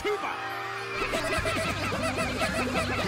tuba.